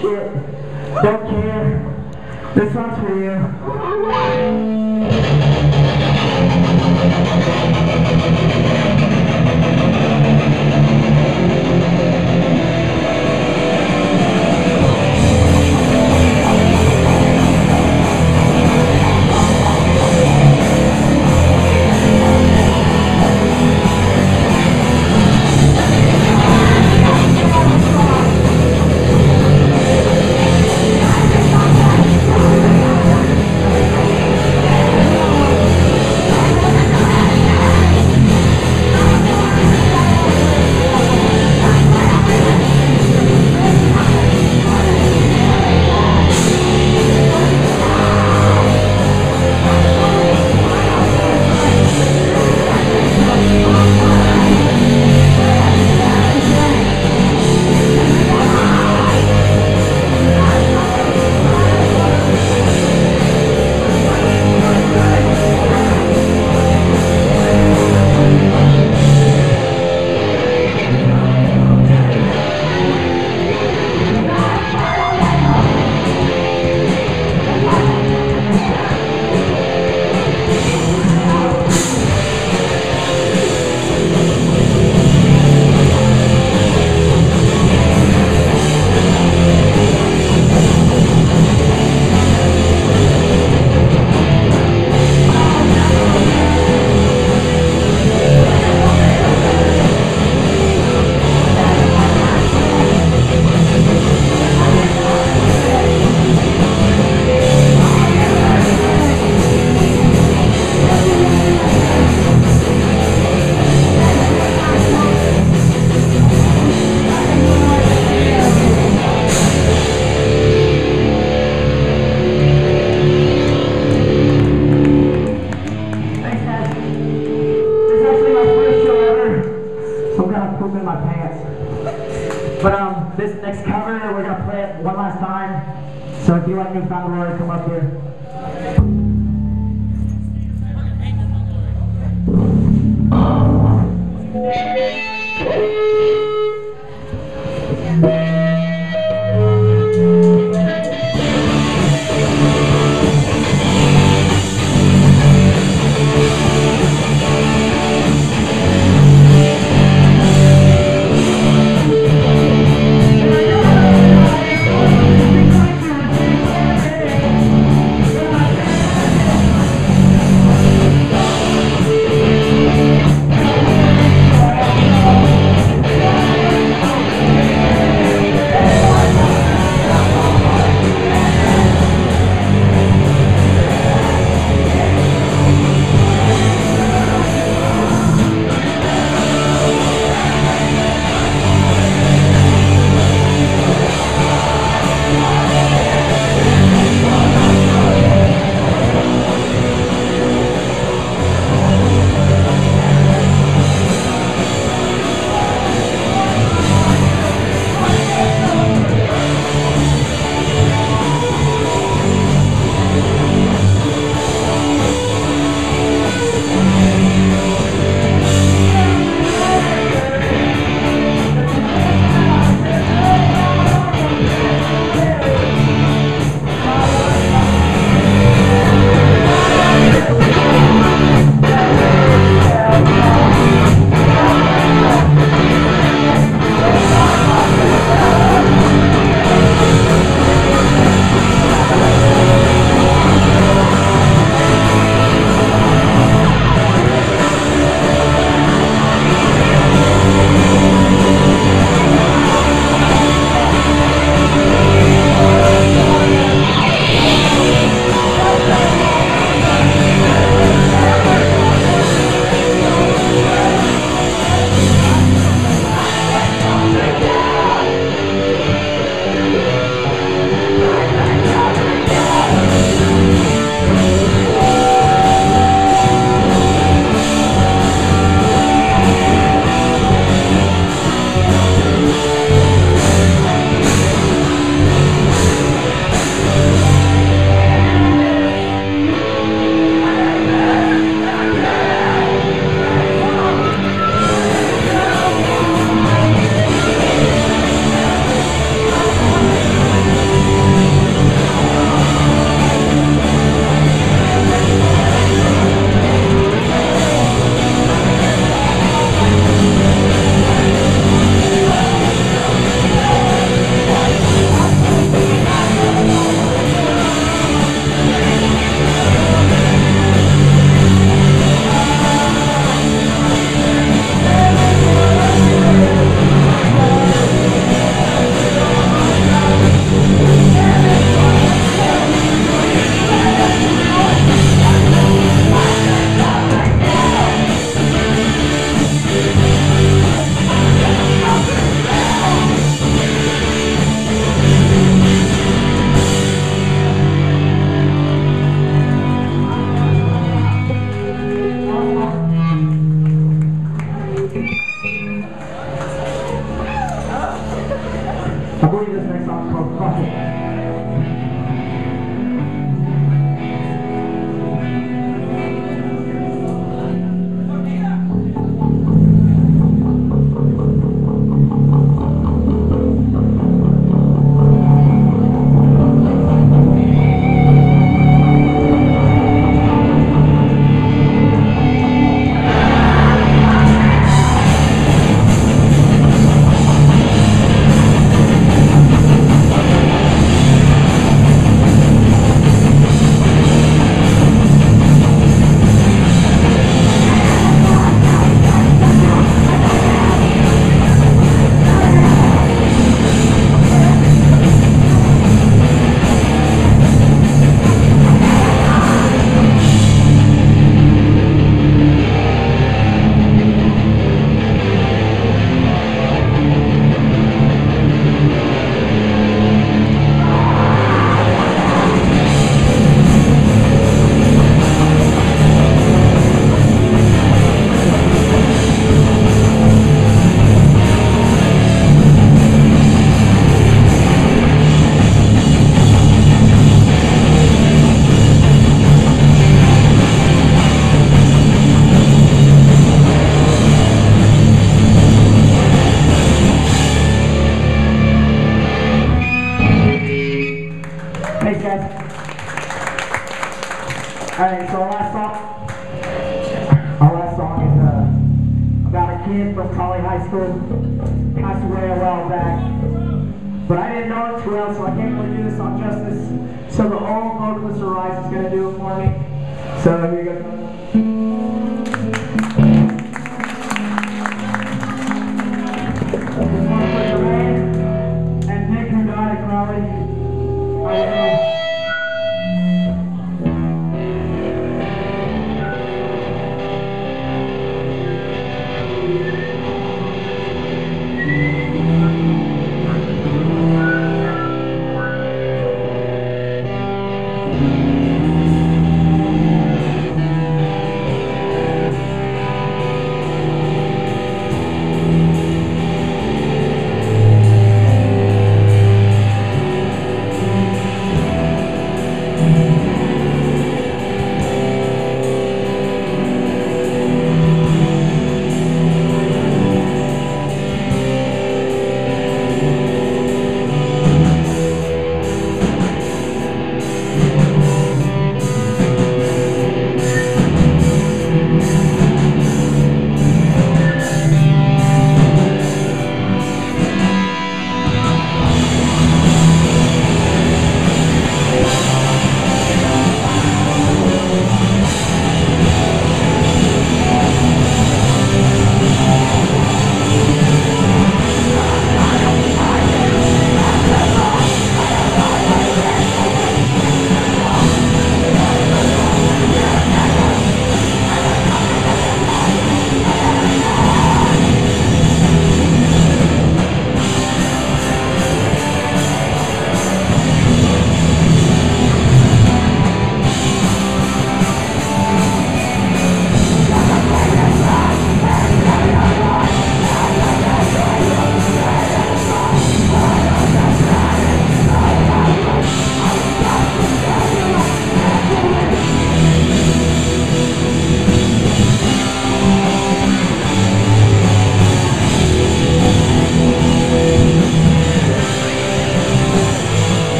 shit. Don't care. This one's for you. Poop in my pants. But um, this next cover, we're gonna play it one last time. So if you like New Found Glory, come up here. Alright, so our last song. Our last song is uh, about a kid from Collie High School. Passed away a while back. But I didn't know it too well, so I can't really do this on justice. So the old vocalist Arise is gonna do it for me. So here you go.